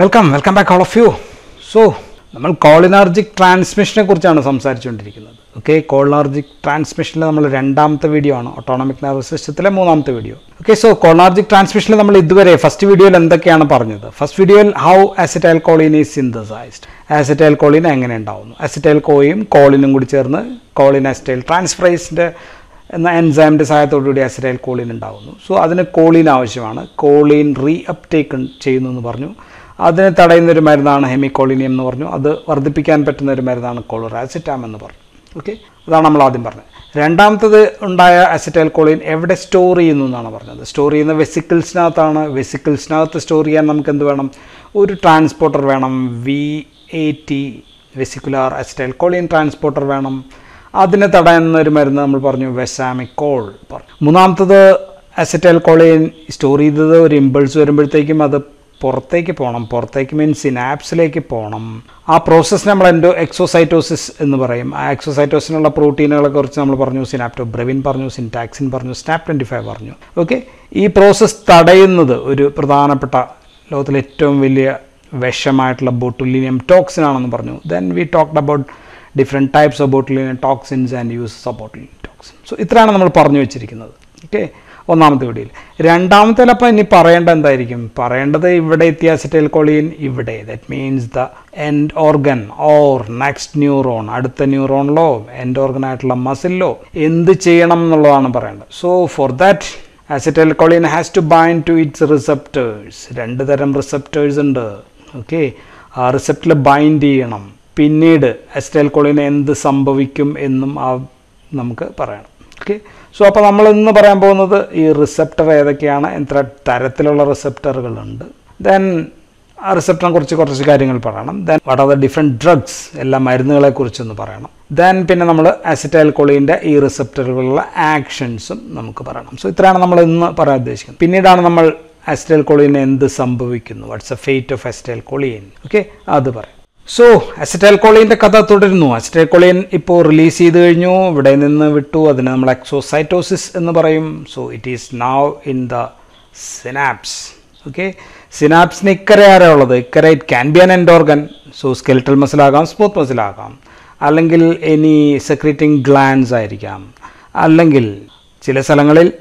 Welcome welcome back all of you so നമ്മൾ cholinergic ട്രാൻസ്മിഷനെ കുറിച്ചാണ് സംസാരിച്ചുകൊണ്ടിരിക്കുന്നത്. Okay കോളിനാർജിക് ട്രാൻസ്മിഷനിൽ നമ്മൾ രണ്ടാമത്തെ വീഡിയോ ആണ്. ഓട്ടോണമിക് നെർവസ് സിസ്റ്റത്തിലെ മൂന്നാമത്തെ വീഡിയോ ഓക്കെ സോ കോളിനാർജിക് ട്രാൻസ്മിഷനിൽ നമ്മൾ ഇതുവരെ ഫസ്റ്റ് വീഡിയോയിൽ എന്തൊക്കെയാണ് പറഞ്ഞത്? ഫസ്റ്റ് വീഡിയോയിൽ how acetylcholine is synthesized acetylcholine എങ്ങനെ ഉണ്ടാവുന്നു? അസറ്റൈൽ കോയും കോളിനും കൂടി ചേർന്ന് കോളിൻ അസറ്റൈൽ ട്രാൻസ്ഫ്രൈസിന്റെ എന്ന എൻസൈമിന്റെ സഹായത്തോടുകൂടി അസറ്റൈൽ കോളിൻ ഉണ്ടാവുന്നു. സോ അതിന് കോളിൻ ആവശ്യമാണ്. കോളിൻ റീ അപ്ടേക്ക് ചെയ്യുന്നു എന്ന് പറഞ്ഞു. അതിനെ തടയുന്ന ഒരു മരുന്നാണ് ഹെമിക്കോളിനിയം എന്ന് പറഞ്ഞു. അത് വർദ്ധിപ്പിക്കാൻ പറ്റുന്ന ഒരു മരുന്നാണ് കോളറാസിറ്റാം എന്ന് പറഞ്ഞു. ഓക്കെ? അതാണ് നമ്മൾ ആദ്യം പറഞ്ഞത്. രണ്ടാമത്തത് ഉണ്ടായ അസറ്റൈൽ കോളിൻ എവിടെ സ്റ്റോർ ചെയ്യുന്നു എന്നാണ് പറഞ്ഞത്. സ്റ്റോർ ചെയ്യുന്ന വെസിക്കിൾസിനകത്താണ്. വെസിക്കിൾസിനകത്ത് സ്റ്റോർ ചെയ്യാൻ നമുക്ക് എന്ത് വേണം? ഒരു ട്രാൻസ്പോർട്ടർ വേണം. V A T vesicular acetylcholine transporter വേണം. അതിനെ തടയുന്ന ഒരു മരുന്ന് നമ്മൾ പറഞ്ഞു വെസാമിക്കോൾ പറഞ്ഞു. മൂന്നാമത്തത് അസറ്റൈൽ കോളിൻ സ്റ്റോർ ചെയ്തത് ഒരു ഇമ്പൾസ് വരുമ്പോഴത്തേക്കും അത് പുറത്തേക്ക് പോകണം പുറത്തേക്ക് മീൻസ് സിനാപ്സിലേക്ക് പോകണം ആ പ്രോസസ്സ് നമ്മൾ എൻഡോ എക്സോസൈറ്റോസിസ് എന്ന് പറയും. ആ എക്സോസൈറ്റോസിനുള്ള പ്രോട്ടീനുകളെ കുറിച്ച് നമ്മൾ പറഞ്ഞു സിനാപ്റ്റോ ബ്രെവിൻ പറഞ്ഞു സിൻടാക്സിൻ പറഞ്ഞു സ്നാപ് ട്വന്റി ഫൈവ് പറഞ്ഞു. ഓക്കെ ഈ പ്രോസസ്സ് തടയുന്നത് ഒരു പ്രധാനപ്പെട്ട ലോകത്തിലെ ഏറ്റവും വലിയ വിഷമായിട്ടുള്ള ബോട്ടുലിനിയം ടോക്സിൻ ആണെന്ന് പറഞ്ഞു. Then we talked about different types of botulinum toxins and uses of botulinum toxin so ഇത്രയാണ് നമ്മൾ പറഞ്ഞു വെച്ചിരിക്കുന്നത്. ഓക്കെ ഒന്നാമത്തെ വീഡിയോയിൽ രണ്ടാമത്തെ അപ്പം ഇനി പറയേണ്ടത് എന്തായിരിക്കും? പറയേണ്ടത് ഇവിടെ എത്തിയ അസറ്റൈൽ കോളിൻ ഇവിടെ. That means the end organ or next neuron അടുത്ത ന്യൂറോണിലോ എൻഡ് ഓർഗൻ ആയിട്ടുള്ള മസിലിലോ എന്ത് ചെയ്യണം എന്നുള്ളതാണ് പറയേണ്ടത്. So for that acetylcholine has to bind to its receptors രണ്ട് തരം റിസപ്റ്റേഴ്സ് ഉണ്ട്. ഓക്കെ ആ റിസപ്റ്റിൽ ബൈൻഡ് ചെയ്യണം. പിന്നീട് അസറ്റൈൽ കോളിന് എന്ത് സംഭവിക്കും എന്നും ആ നമുക്ക് പറയണം. ഓക്കെ സോ അപ്പോൾ നമ്മൾ ഇന്ന് പറയാൻ പോകുന്നത് ഈ റിസപ്റ്റർ ഏതൊക്കെയാണ് എത്ര തരത്തിലുള്ള റിസപ്റ്ററുകളുണ്ട് ദെൻ ആ റിസപ്റ്ററിനെ കുറിച്ച് കുറച്ച് കാര്യങ്ങൾ പറയണം. Then what are the different drugs എല്ലാ മരുന്നുകളെ കുറിച്ചൊന്ന് പറയണം. ദെൻ പിന്നെ നമ്മൾ അസിറ്റൈൽ കൊളീന്റെ ഈ റിസപ്റ്ററുകളുള്ള ആക്ഷൻസും നമുക്ക് പറയണം. സോ ഇത്രയാണ് നമ്മൾ ഇന്ന് പറയാൻ ഉദ്ദേശിക്കുന്നത്. പിന്നീടാണ് നമ്മൾ അസിറ്റൈൽ കൊളീന് എന്ത് സംഭവിക്കുന്നു? What's a fate of acetylcholine okay അത് പറയാം. സോ അസിറ്റൈൽ കോളിന്റെ കഥ തുടരുന്നു. അസിറ്റൈൽ കോളിൻ ഇപ്പോൾ റിലീസ് ചെയ്ത് കഴിഞ്ഞു. ഇവിടെ നിന്ന് വിട്ടു. അതിന് നമ്മൾ എക്സോസൈറ്റോസിസ് എന്ന് പറയും. So it is now in the synapse okay സിനാപ്സിന് ഇക്കരെ ആരാ ഉള്ളത്? ഇക്കരെ it can be an end organ so skeletal മസിലാകാം smooth മസിലാകാം അല്ലെങ്കിൽ എനി സെക്രീറ്റിംഗ് ഗ്ലാൻസ് ആയിരിക്കാം. അല്ലെങ്കിൽ ചില സ്ഥലങ്ങളിൽ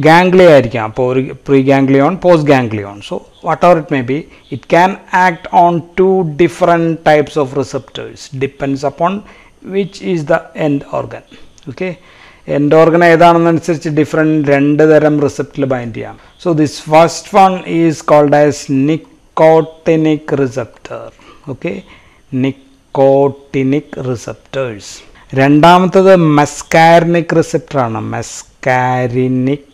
ഗാംഗ്ലിയ ആയിരിക്കാം അപ്പോൾ ഒരു pre ganglion post ganglion so whatever it may be it can act on two different types of receptors depends upon which is the end organ okay end organ ഏതാണെന്നനുസരിച്ച് different രണ്ട് തരം റിസപ്റ്റിൽ ബൈൻഡ് ചെയ്യാം. So this first one is called as nicotinic receptor okay nicotinic receptors രണ്ടാമത്തത് muscarinic റിസപ്റ്ററാണ് മെസ്കാരിനിക്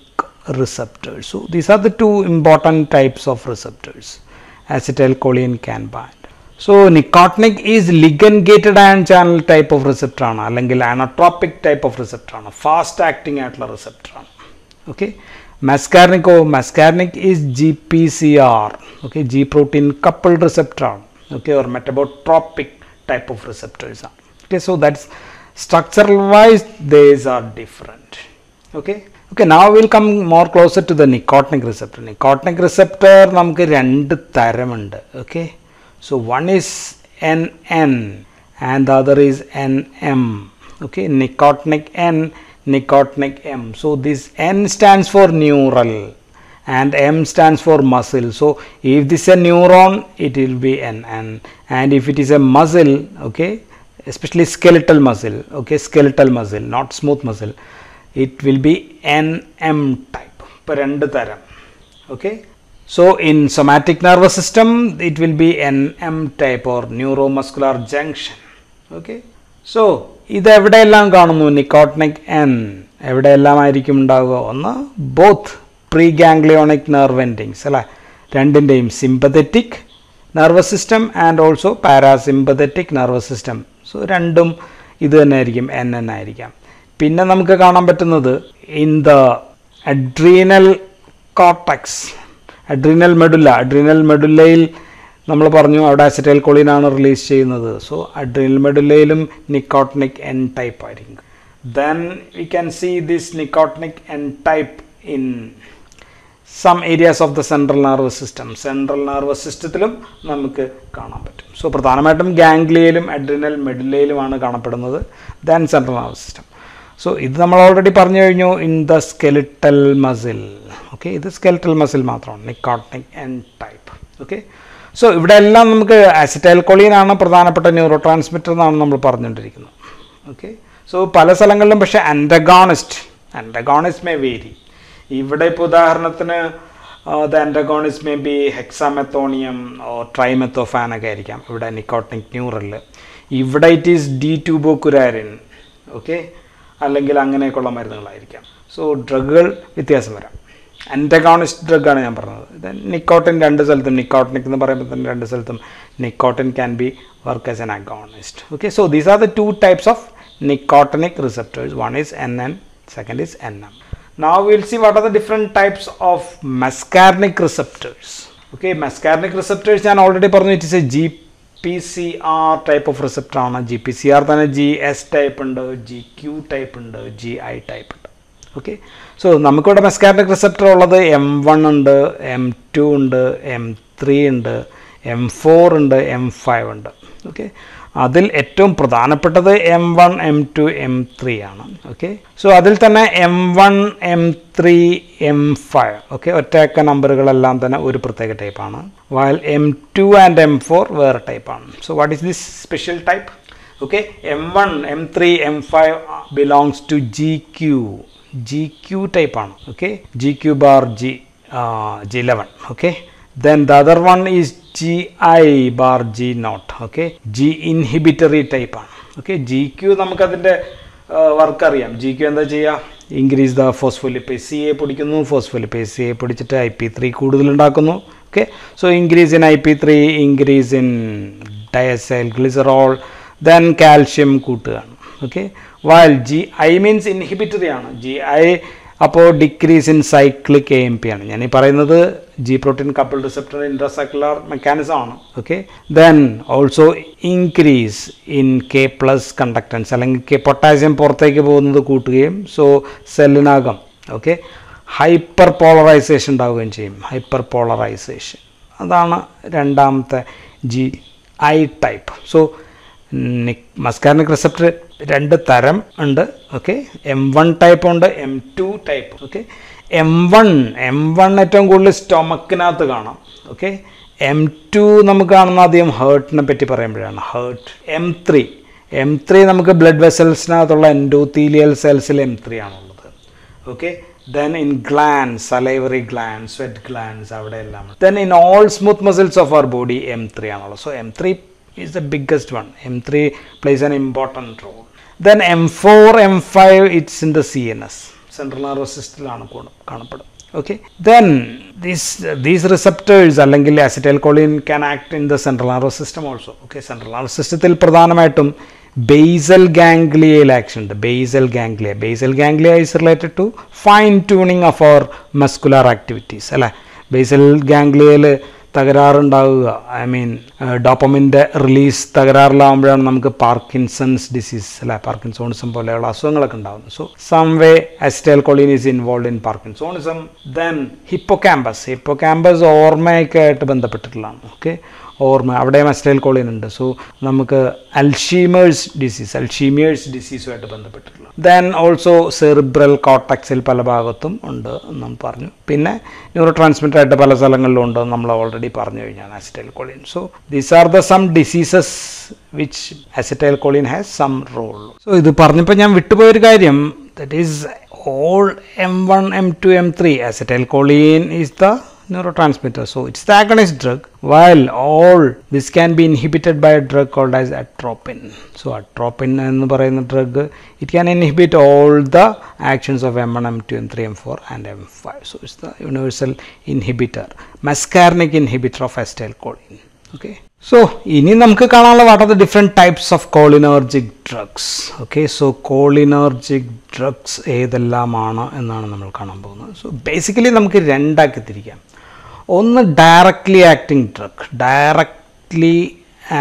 receptors. So these are the two important types of receptors acetylcholine can bind. So nicotinic is ligand gated ion channel type of receptor ആണ് അല്ലെങ്കിൽ ionotropic type of receptor ആണ് fast acting ആയിട്ടുള്ള receptor ആണ്. Okay മെസ്കാർനിക്കോ muscarinic is G P C R okay G protein coupled receptor ആണ് okay or metabotropic type of receptors ആണ്. Okay so that's structural wise these are different okay Okay now will come more closer to the nicotinic receptor nicotinic receptor നമുക്ക് രണ്ട് തരമുണ്ട് okay so one is N N and the other is N M okay nicotinic N nicotinic M so this N stands for neural and M stands for muscle. So if this is a neuron, it will be an N, and if it is a muscle, okay, especially skeletal muscle, okay, skeletal muscle, not smooth muscle, It will be NM type. ഇപ്പോൾ രണ്ട് തരം. Okay so in somatic nervous system it will be N M type or neuromuscular junction okay so ഇത് എവിടെയെല്ലാം കാണുന്നു? Nicotinic N എവിടെയെല്ലാം ആയിരിക്കും ഉണ്ടാവുക? ഒന്ന് both pre ganglionic nerve endings അല്ലേ? രണ്ടിന്റെയും sympathetic nervous system and also parasympathetic nervous system so രണ്ടും ഇത് തന്നെ ആയിരിക്കും. എൻ എൻ ആയിരിക്കാം. പിന്നെ നമുക്ക് കാണാൻ പറ്റുന്നത് in the adrenal cortex adrenal medulla adrenal മെഡുല്ലയിൽ നമ്മൾ പറഞ്ഞു അവിടെ അസറ്റൈൽ കോളിനാണ് റിലീസ് ചെയ്യുന്നത്. സോ അഡ്രീനൽ മെഡുല്ലയിലും നിക്കോട്ടനിക് എൻ ടൈപ്പ് ആയിരിക്കും. Then we can see this nicotinic N type in some areas of the central nervous system central nervous സിസ്റ്റത്തിലും നമുക്ക് കാണാൻ പറ്റും. സോ പ്രധാനമായിട്ടും ഗാംഗ്ലിയയിലും അഡ്രിനൽ മെഡിലയിലുമാണ് കാണപ്പെടുന്നത്. Then central nervous system so ഇത് നമ്മൾ ഓൾറെഡി പറഞ്ഞു കഴിഞ്ഞു in the skeletal muscle okay ഇത് സ്കെലിറ്റൽ മസിൽ മാത്രമാണ് nicotinic N type okay so ഇവിടെ എല്ലാം നമുക്ക് അസിറ്റൈൽ ആണ് പ്രധാനപ്പെട്ട ന്യൂറോ ട്രാൻസ്മിറ്റർ എന്നാണ് നമ്മൾ പറഞ്ഞുകൊണ്ടിരിക്കുന്നത്. ഓക്കെ സോ പല സ്ഥലങ്ങളിലും പക്ഷേ അൻഡഗോണിസ്റ്റ് അൻഡഗോണിസ്റ്റ് മേ വേരി ഇവിടെ ഇപ്പോൾ ഉദാഹരണത്തിന് the antagonist may be hexamethonium trimethaphan ഒക്കെ ആയിരിക്കാം. ഇവിടെ നിക്കോട്ടിക് ന്യൂറലിൽ ഇവിടെ it is D tubocurarine okay അല്ലെങ്കിൽ അങ്ങനെയൊക്കെയുള്ള മരുന്നുകളായിരിക്കാം. സോ ഡ്രഗുകൾ വ്യത്യാസം വരാം. അന്റഗോണിസ്റ്റ് ഡ്രഗാണ് ഞാൻ പറഞ്ഞത്. ഇത് നിക്കോട്ടിൻ രണ്ട് സ്ഥലത്തും നിക്കോട്ടിനിക് എന്ന് പറയുമ്പോൾ തന്നെ രണ്ട് സ്ഥലത്തും nicotine can be work as an agonist okay so these are the two types of nicotinic receptors one is N N second is N M now we'll see what are the different types of muscarinic receptors. Okay muscarinic receptors ഞാൻ already പറഞ്ഞു it is a G P C R type of receptor ആണ്. G P C R തന്നെ G S type ഉണ്ട് G Q type ഉണ്ട് G I type ഉണ്ട്. Okay so നമുക്കിവിടെ muscarinic receptor ഉള്ളത് M one ഉണ്ട് എം ടു ഉണ്ട് M three ഉണ്ട് എം ഫോർ ഉണ്ട് എം ഫൈവ് ഉണ്ട്. ഓക്കെ അതിൽ ഏറ്റവും പ്രധാനപ്പെട്ടത് M one M two M three ആണ്. ഓക്കെ സോ അതിൽ തന്നെ M one M three M five okay ഒറ്റയക്ക നമ്പറുകളെല്ലാം തന്നെ ഒരു പ്രത്യേക ടൈപ്പാണ് while M two and M four വേറെ ടൈപ്പാണ് so what is this special type okay M one M three M five belongs to G Q G Q ടൈപ്പാണ് okay G Q bar G G eleven okay then the other one is GI bar G naught okay? G inhibitory type ആണ് okay G Q നമുക്കതിന്റെ work അറിയാം G Q എന്താ ചെയ്യുക increase the phospholipase C A പിടിക്കുന്നു phospholipase C A പിടിച്ചിട്ട് I P three കൂടുതലുണ്ടാക്കുന്നു okay so increase in I P three increase in diacylglycerol then calcium കൂട്ടുകയാണ് okay while G I means inhibitory ആണ്. G I അപ്പോൾ decrease in cyclic A M P ആണ്. ഞാൻ ഈ പറയുന്നത് G protein couple receptor intracellular mechanism ആണ് okay then also increase in K plus conductance അല്ലെങ്കിൽ K potassium പുറത്തേക്ക് പോകുന്നത് കൂട്ടുകയും സോ സെല്ലിനകം ഓക്കെ ഹൈപ്പർ പോളറൈസേഷൻ ഉണ്ടാവുകയും ചെയ്യും ഹൈപ്പർ പോളറൈസേഷൻ അതാണ് രണ്ടാമത്തെ G I type so muscarinic receptor രണ്ട് തരം ഉണ്ട് ഓക്കെ എം വൺ ടൈപ്പ് ഉണ്ട് M two type okay M one M one ഏറ്റവും കൂടുതൽ സ്റ്റൊമക്കിനകത്ത് കാണാം. ഓക്കെ എം ടു നമുക്ക് കാണുന്ന ആദ്യം ഹേർട്ടിനെ പറ്റി പറയുമ്പോഴാണ്. Heart M three M three നമുക്ക് ബ്ലഡ് വെസൽസിനകത്തുള്ള എൻഡോത്തീലിയൽ സെൽസിൽ എം ത്രീ ആണുള്ളത്. Okay then in glands salivary glands sweat glands അവിടെ എല്ലാം then in all smooth muscles of our body M three ആണുള്ളത്. So M three is the biggest one M three plays one. M3 plays an important role. Then M4, M5, it's in the CNS. Central nervous nervous സിസ്റ്റത്തിലാണ് കാണപ്പെടും. Okay then these these receptors അല്ലെങ്കിൽ acetylcholine can act in the central nervous system also okay central nervous സിസ്റ്റത്തിൽ പ്രധാനമായിട്ടും basal ഗാംഗ്ലിയയിൽ action ഉണ്ട്. Basal ganglia basal ganglia is related to fine tuning of our muscular activities അല്ലേ? Basal ഗാംഗ്ലിയയിൽ തകരാറുണ്ടാവുക. I mean ഡോപ്പമിന്റെ release തകരാറിലാവുമ്പോഴാണ് നമുക്ക് പാർക്കിൻസൺസ് ഡിസീസ് അല്ലെ? പാർക്കിൻസോണിസം പോലെയുള്ള അസുഖങ്ങളൊക്കെ ഉണ്ടാകുന്നത് so some way acetylcholine is involve in parkinsonism then hippocampus hippocampus ഓർമ്മയൊക്കെ ആയിട്ട് ബന്ധപ്പെട്ടിട്ടുള്ളതാണ്. ഓക്കെ ഓർമ്മ അവിടെ അസ്റ്റൈൽ കോളിൻ ഉണ്ട് സോ നമുക്ക് അൽഷീമേഴ്സ് ഡിസീസ് അൽഷീമിയേഴ്സ് ഡിസീസുമായിട്ട് ബന്ധപ്പെട്ടിട്ടുള്ള. ദെൻ ഓൾസോ സെറിബ്രൽ കോട്ടക്സിൽ പല ഭാഗത്തും ഉണ്ട് എന്ന് പറഞ്ഞു. പിന്നെ ന്യൂറോ ട്രാൻസ്മിറ്റർ ആയിട്ട് പല സ്ഥലങ്ങളിലും ഉണ്ട് നമ്മൾ ഓൾറെഡി പറഞ്ഞു കഴിഞ്ഞാണ് acetylcholine so these are the some diseases which acetylcholine has some role so ഇത് പറഞ്ഞപ്പോൾ ഞാൻ വിട്ടുപോയൊരു കാര്യം. That is all M one M two M three acetylcholine is the neurotransmitter so it's the agonist drug while all this can be inhibited by a drug called as atropine so atropine എന്ന് പറയുന്ന drug it can inhibit all the actions of m1 m2 m3 m4 and m5 so it's the universal inhibitor muscarinic inhibitor of acetylcholine okay so ഇനി നമുക്ക് കാണാനുള്ള what are the different types of cholinergic drugs okay so cholinergic drugs ഏതെല്ലാമാണ് എന്നാണ് നമ്മൾ കാണാൻ പോകുന്നത് so basically നമുക്ക് രണ്ടാക്കി തിരിക്കാം ഒന്ന് directly acting drug directly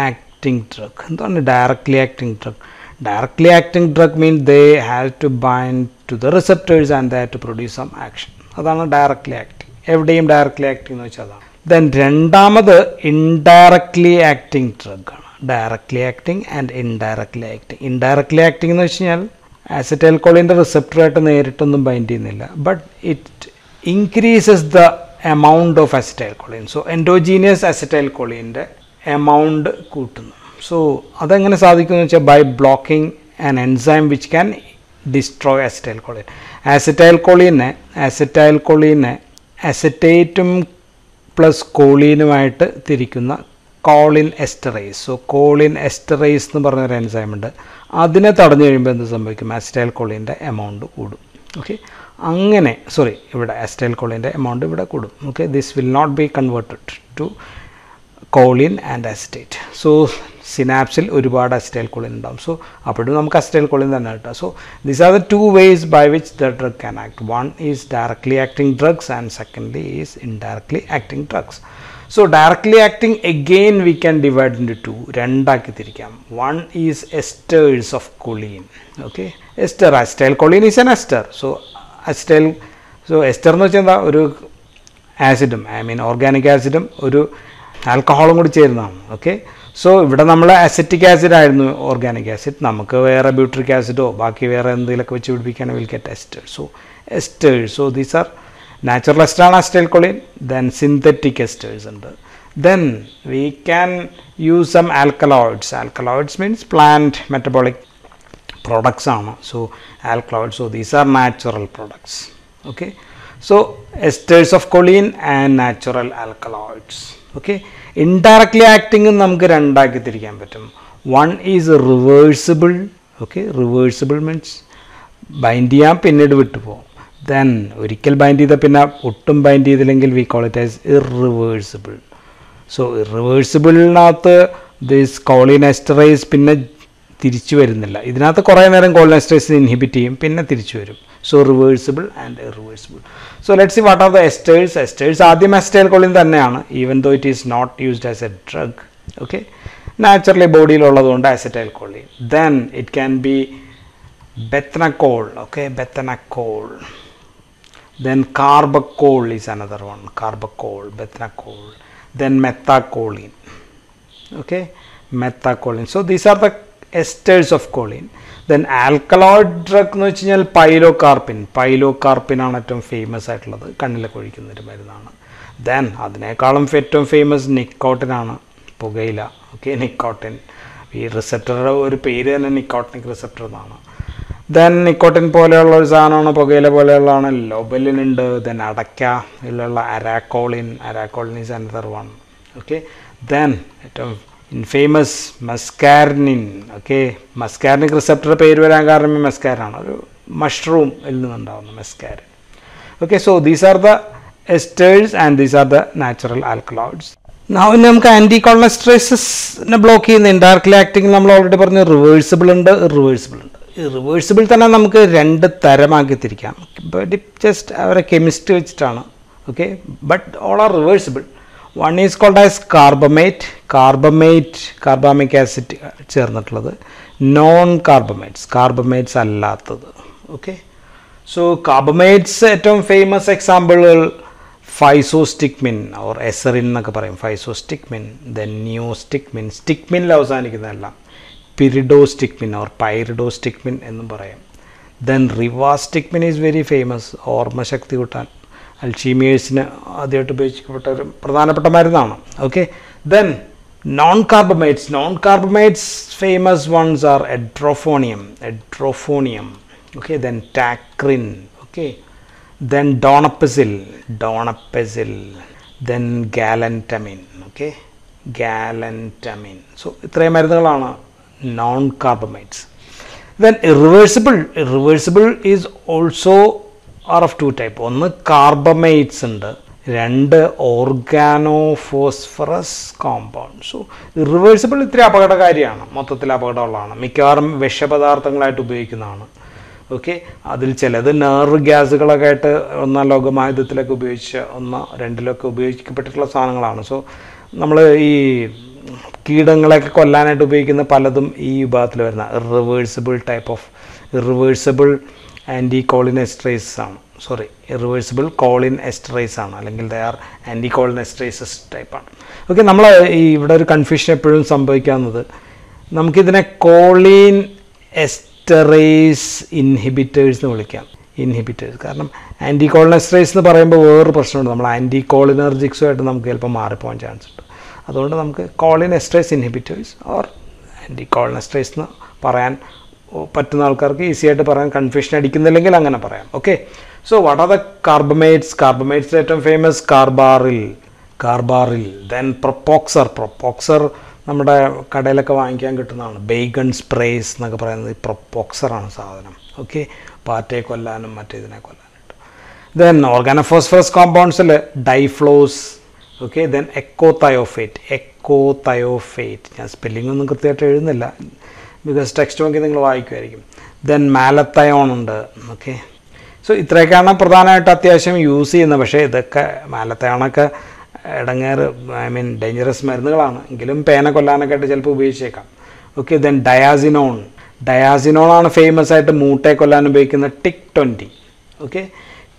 acting drug എന്താണ് directly acting drug directly acting drug mean they have to bind to the receptors and they to produce some action അതാണ് ഡയറക്റ്റ്ലി ആക്ടിങ് എവിടെയും ഡയറക്റ്റ്ലി ആക്ടിങ് എന്ന് വെച്ചാൽ അതാണ്. ദെൻ രണ്ടാമത് indirectly acting drug ആണ്. Directly acting and indirectly acting indirectly acting എന്ന് വെച്ച് കഴിഞ്ഞാൽ ആസിറ്റൈൽക്കോളിന്റെ റിസെപ്റ്ററായിട്ട് നേരിട്ടൊന്നും ബൈൻഡ് ചെയ്യുന്നില്ല. But it increases the amount of acetylcholine so endogenous അസിറ്റൈൽക്കോളിന്റെ amount കൂട്ടുന്നു. സോ അതെങ്ങനെ സാധിക്കുമെന്ന് വെച്ചാൽ by blocking an enzyme which can destroy acetylcholine ആസിറ്റൈൽക്കോളിനെ കോളീനെ അസിറ്റേറ്റും പ്ലസ് കോളീനുമായിട്ട് തിരിക്കുന്ന choline esterase so choline esterase എന്ന് പറഞ്ഞൊരു എൻസൈം ഉണ്ട്. അതിനെ തടഞ്ഞു കഴിയുമ്പോൾ എന്ത് സംഭവിക്കും? അസ്റ്റൈൽ കോളിന്റെ എമൗണ്ട് കൂടും. ഓക്കെ അങ്ങനെ സോറി ഇവിടെ അസ്റ്റൈൽ കോളിന്റെ എമൗണ്ട് ഇവിടെ കൂടും. Okay this will not be converted to choline and acetate so സിനാപ്സിൽ ഒരുപാട് അസ്റ്റൈൽ കോളിൻ ഉണ്ടാവും. സോ അപ്പോഴും നമുക്ക് അസ്റ്റൈൽ കോളിൻ തന്നെ കിട്ടുക. So these are the two ways by which the drug can act one is directly acting drugs and secondly is indirectly acting drugs so directly acting again we can divide into രണ്ടാക്കി തിരിക്കാം. One is esters of choline okay ester acetylcholine is an ester so acetyl. So ester എന്ന് വെച്ചാൽ എന്താ? ഒരു ആസിഡും I mean organic ആസിഡും ഒരു ആൽക്കഹോളും കൂടി ചേരുന്നതാണ്. ഓക്കെ സോ ഇവിടെ നമ്മൾ അസറ്റിക് ആസിഡ് ആയിരുന്നു ഓർഗാനിക് ആസിഡ് നമുക്ക് വേറെ ബ്യൂട്രിക് ആസിഡോ ബാക്കി വേറെ എന്തെങ്കിലുമൊക്കെ വെച്ച് പിടിപ്പിക്കുകയാണെങ്കിൽ will get esters so esters so these are natural എസ്റ്ററാണ് അസ്റ്റൈൽ Colin then synthetic esters ഉണ്ട്. Then we can use some alkaloids alkaloids means plant metabolic products ആണ്. So alkaloids so these are natural products. Okay? So esters of choline and natural alkaloids. Okay? Indirectly acting നമുക്ക് രണ്ടാക്കി തിരിക്കാൻ പറ്റും. One is reversible okay reversible means bind ചെയ്യാം പിന്നീട് വിട്ടുപോകും. Then ഒരിക്കൽ bind ചെയ്ത പിന്നെ ഒട്ടും ബൈൻഡ് ചെയ്തില്ലെങ്കിൽ we call it as irreversible so ഇറിവേഴ്സിബിളിനകത്ത് this cholinesterase പിന്നെ തിരിച്ചു വരുന്നില്ല. ഇതിനകത്ത് കുറേ നേരം കോളിനെസ്റ്റേഴ്സ് ഇൻഹിബിറ്റ് ചെയ്യും പിന്നെ തിരിച്ചു വരും. So reversible and reversible so let see what are the esters esters ആദ്യം എസ്റ്റൈൽ കൊളിൻ തന്നെയാണ് even though it is not used as a drug okay naturally ബോഡിയിലുള്ളതുകൊണ്ട് acetylcholine then it can be bethanechol okay bethanechol then carbachol is another one carbachol bethanechol then methacholine okay methacholine so these are the esters of choline then alkaloid drug എന്ന് വെച്ച് കഴിഞ്ഞാൽ പൈലോ കാർപ്പിൻ പൈലോ കാർപ്പിനാണ് ഏറ്റവും famous ആയിട്ടുള്ളത്. കണ്ണിലൊക്കെ ഒഴിക്കുന്ന ഒരു മരുന്നാണ്. Then അതിനേക്കാളും ഏറ്റവും ഫേമസ് നിക്കോട്ടിനാണ് പുകയില. ഓക്കെ നിക്കോട്ടിൻ ഈ റിസപ്റ്ററുടെ ഒരു പേര് തന്നെ നിക്കോട്ടിനിക് റിസപ്റ്റർ എന്നാണ്. ദെൻ നിക്കോട്ടിൻ പോലെയുള്ള ഒരു സാധനമാണ് പുകയില പോലെയുള്ളതാണ്. ലോബലിൻ ഉണ്ട്. ദെൻ അടയ്ക്ക ഇതിലുള്ള arecoline. Arecoline is another one okay then ഏറ്റവും ഇൻഫേമസ് മസ്കാർനിൻ ഓക്കെ മസ്കാർനിക് റിസപ്റ്ററുടെ പേര് വരാൻ കാരണം ഈ ആണ് ഒരു മഷ്റൂമിൽ നിന്നുണ്ടാവുന്ന മെസ്കാർ okay so these are the esters and these are the natural alkaloids ഇനി നമുക്ക് ആന്റി കോളസ്ട്രേസസിനെ ബ്ലോക്ക് ചെയ്യുന്ന ഇൻഡയറക്ട്ലി ആക്ടിങ് നമ്മൾ ഓൾറെഡി പറഞ്ഞു റിവേഴ്സിബിൾ ഉണ്ട് റിവേഴ്സിബിൾ ഉണ്ട്. റിവേഴ്സിബിൾ തന്നെ നമുക്ക് രണ്ട് തരമാക്കി തിരിക്കാം. ജസ്റ്റ് അവരെ കെമിസ്ട്രി വെച്ചിട്ടാണ്. Okay but all are reversible one is called as carbamate carbamate carbamic acid ചേർന്നിട്ടുള്ളത്. Non carbamates carbamates അല്ലാത്തത്. ഓക്കെ സോ കാർബമേറ്റ്സ് ഏറ്റവും ഫേമസ് എക്സാമ്പിളുകൾ ഫൈസോസ്റ്റിക്മിൻ ഓർ എസറിൻ എന്നൊക്കെ പറയും. ഫൈസോസ്റ്റിക്മിൻ ദെൻ ന്യൂസ്റ്റിക്മിൻ സ്റ്റിക്മിനിൽ അവസാനിക്കുന്നതെല്ലാം. പിരിഡോസ്റ്റിക്മിൻ ഓർ പൈറിഡോസ്റ്റിക്മിൻ എന്നും പറയാം. Then rivastigmine is very famous ഓർമ്മശക്തി കൂട്ടാൻ. അൽഷീമിയേഴ്സിന് ആദ്യമായിട്ട് ഉപയോഗിക്കപ്പെട്ട ഒരു പ്രധാനപ്പെട്ട മരുന്നാണ്. Okay then non carbamates non carbamates famous ones are edrophonium edrophonium okay then tacrine okay then donepezil donepezil then galantamine okay galantamine so ഇത്രയും മരുന്നുകളാണ് non carbamates then irreversible irreversible is also are of two type ഒന്ന് carbamates ഉണ്ട്. രണ്ട് organophosphorus compound so irreversible ഇത്തിരി അപകടകാരിയാണ്. മൊത്തത്തിൽ അപകടമുള്ളതാണ്. മിക്കവാറും വിഷപദാർത്ഥങ്ങളായിട്ട് ഉപയോഗിക്കുന്നതാണ്. Okay അതിൽ ചിലത് നെർവ് ഗ്യാസുകളൊക്കെ ആയിട്ട് ഒന്നാം ലോകമായുധത്തിലൊക്കെ ഉപയോഗിച്ച ഒന്ന് രണ്ടിലൊക്കെ ഉപയോഗിക്കപ്പെട്ടിട്ടുള്ള സാധനങ്ങളാണ്. സോ നമ്മൾ ഈ കീടങ്ങളെയൊക്കെ കൊല്ലാനായിട്ട് ഉപയോഗിക്കുന്ന പലതും ഈ വിഭാഗത്തിൽ വരുന്ന. Reversible type of irreversible anti choline esterase ആണ്. സോറി ഇറിവേഴ്സിബിൾ കോളിൻ എസ്ട്രേസ് ആണ്. അല്ലെങ്കിൽ they are anti choline esterases ടൈപ്പാണ് ഓക്കെ നമ്മൾ ഈ ഇവിടെ ഒരു കൺഫ്യൂഷൻ എപ്പോഴും സംഭവിക്കാവുന്നത് നമുക്കിതിനെ കോളിൻ എസ്റ്ററേസ് ഇൻഹിബിറ്റേഴ്സ് എന്ന് വിളിക്കാം. ഇൻഹിബിറ്റേഴ്സ് കാരണം ആന്റി കോളിൻ എസ്ട്രേസ് എന്ന് പറയുമ്പോൾ വേറൊരു പ്രശ്നമുണ്ട്. നമ്മൾ ആന്റി കോളിനർജിക്സുമായിട്ട് നമുക്ക് ചിലപ്പോൾ മാറിപ്പോകാൻ ചാൻസ് ഉണ്ട്. അതുകൊണ്ട് നമുക്ക് choline esterase inhibitors or anti choline esterase എന്ന് പറയാൻ പറ്റുന്ന ആൾക്കാർക്ക് ഈസി ആയിട്ട് പറയാം കൺഫ്യൂഷൻ അടിക്കുന്നില്ലെങ്കിൽ അങ്ങനെ പറയാം. Okay so what are the carbamates carbamates ഏറ്റവും famous carbaryl carbaryl then propoxur propoxur നമ്മുടെ കടയിലൊക്കെ വാങ്ങിക്കാൻ കിട്ടുന്നതാണ്. ബേഗൺ സ്പ്രേസ് എന്നൊക്കെ പറയുന്നത് പ്രൊപ്പോക്സറാണ് സാധനം. ഓക്കെ പാറ്റയെ കൊല്ലാനും മറ്റേതിനെ കൊല്ലാനായിട്ട് then organophosphorus കോമ്പൗണ്ട്സിൽ dyflos okay then echothiophate echothiophate ഞാൻ സ്പെല്ലിംഗ് ഒന്നും കൃത്യമായിട്ട് എഴുതുന്നില്ല. ബിക്കോസ് ടെക്സ്റ്റ് നോക്കി നിങ്ങൾ വായിക്കുമായിരിക്കും. ദെൻ മാലത്തയോൺ ഉണ്ട്. ഓക്കെ സോ ഇത്രയൊക്കെയാണ് പ്രധാനമായിട്ട് അത്യാവശ്യം യൂസ് ചെയ്യുന്നത്. പക്ഷേ ഇതൊക്കെ മാലത്തയോണൊക്കെ ഇടങ്ങേറ് ഐ മീൻ ഡേഞ്ചറസ് മരുന്നുകളാണ്. എങ്കിലും പേന കൊല്ലാനൊക്കെ ആയിട്ട് ചിലപ്പോൾ ഉപയോഗിച്ചേക്കാം. ഓക്കെ ദെൻ ഡയാസിനോൺ ഡയാസിനോളാണ് ഫേമസ് ആയിട്ട് മൂട്ടെ കൊല്ലാൻ ഉപയോഗിക്കുന്ന ടിക് ട്വന്റി ഓക്കെ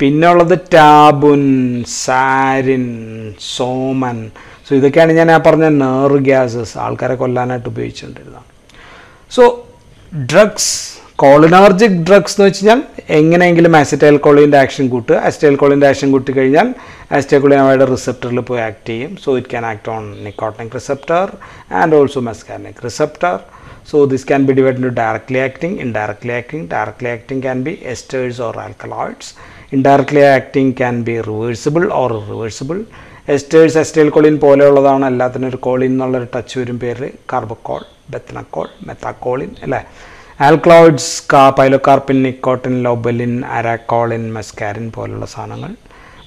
പിന്നെ ഉള്ളത് ടാബുൻ സാരിൻ സോമൻ സോ ഇതൊക്കെയാണ് ഞാൻ ആ പറഞ്ഞ നെർ ഗ്യാസസ് ആൾക്കാരെ കൊല്ലാനായിട്ട് ഉപയോഗിച്ചുകൊണ്ടിരുന്നതാണ് സോ ഡ്രഗ്സ് കോളിനാർജിക് ഡ്രഗ്സ് എന്ന് വെച്ച് കഴിഞ്ഞാൽ എങ്ങനെയെങ്കിലും അസിറ്റൈൽ കോളിന്റെ ആക്ഷൻ കൂട്ടുക. അസിറ്റൈൽ കോളിന്റെ ആക്ഷൻ കൂട്ടി കഴിഞ്ഞാൽ അസിറ്റൈൽ കോളിൻ അവയുടെ റിസപ്റ്ററിൽ പോയി ആക്ട് ചെയ്യും. So it can act on nicotinic receptor and also muscarinic receptor so this can be divide into directly acting indirectly acting directly acting can be esters or alkaloids indirectly acting can be reversible or reversible esters acetylcholine പോലെയുള്ളതാണ്. എല്ലാത്തിനും ഒരു Colin എന്നുള്ളൊരു touch വരും പേര് കാർബക്കോൾ ബെത്തനക്കോൾ മെത്താക്കോളിൻ അല്ലേ? ആൽക്ലോയിഡ്സ് കാ pilocarpine nicotine ലോബലിൻ അരാക്കോളിൻ മെസ്കാരിൻ പോലുള്ള സാധനങ്ങൾ.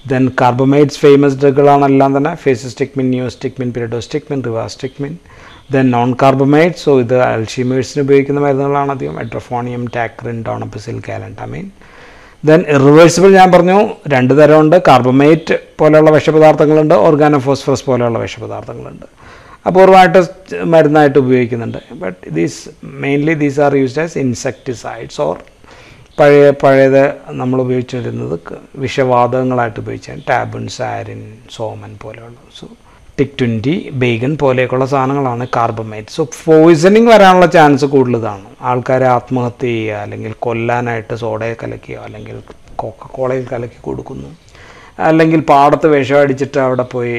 Then കാർബമൈഡ്സ് famous ഡ്രഗുകളാണ് എല്ലാം തന്നെ. Physostigmine neostigmine pyridostigmine rivastigmine then non carbamide so ഇത് അൽഷിമേഴ്സിന് ഉപയോഗിക്കുന്ന മരുന്നുകളാണ് അധികം. എഡ്രഫോണിയം ടാക്രിൻ ഡോണപ്പിസിൽ കാലന്റാമീൻ ദെൻ ഇറിവേഴ്സിബിൾ ഞാൻ പറഞ്ഞു രണ്ട് തരമുണ്ട്. കാർബമേറ്റ് പോലെയുള്ള വിഷപദാർത്ഥങ്ങളുണ്ട്. ഓർഗാനോഫോസ്ഫറസ് പോലെയുള്ള വിഷപദാർത്ഥങ്ങളുണ്ട്. അപൂർവമായിട്ട് മരുന്നായിട്ട് ഉപയോഗിക്കുന്നുണ്ട്. But these mainly these are used as insecticides or പഴയ പഴയത് നമ്മൾ ഉപയോഗിച്ചുകൊണ്ടിരുന്നത് വിഷവാതകങ്ങളായിട്ട് ഉപയോഗിച്ചാൽ ടാബിൻ സാരിൻ സോമൻ പോലെയുള്ള. സോ ടിക് ട്വന്റി ബേഗൻ പോലെയൊക്കെയുള്ള സാധനങ്ങളാണ് കാർബമേറ്റ് സോ പോയിസണിങ് വരാനുള്ള ചാൻസ് കൂടുതലാണ്. ആൾക്കാരെ ആത്മഹത്യ ചെയ്യുക അല്ലെങ്കിൽ കൊല്ലാനായിട്ട് സോഡയെ കലക്കിയോ അല്ലെങ്കിൽ കോക്കക്കോളയിൽ കലക്കി കൊടുക്കുന്നു. അല്ലെങ്കിൽ പാടത്ത് വിഷം അടിച്ചിട്ട് അവിടെ പോയി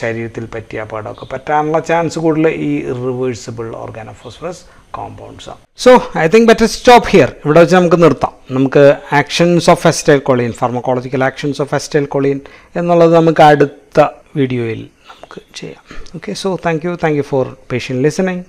ശരീരത്തിൽ പറ്റിയ പാടമൊക്കെ പറ്റാനുള്ള ചാൻസ് കൂടുതൽ ഈ റിവേഴ്സിബിൾ ഓർഗാനോഫോസ്ഫറസ് കോമ്പൗണ്ട്സ് ആണ് so I think better stop here ഇവിടെ വെച്ച് നമുക്ക് നിർത്താം. നമുക്ക് actions of acetylcholine pharmacological actions of acetylcholine എന്നുള്ളത് നമുക്ക് അടുത്ത വീഡിയോയിൽ നമുക്ക് ചെയ്യാം. Okay so thank you thank you for patient listening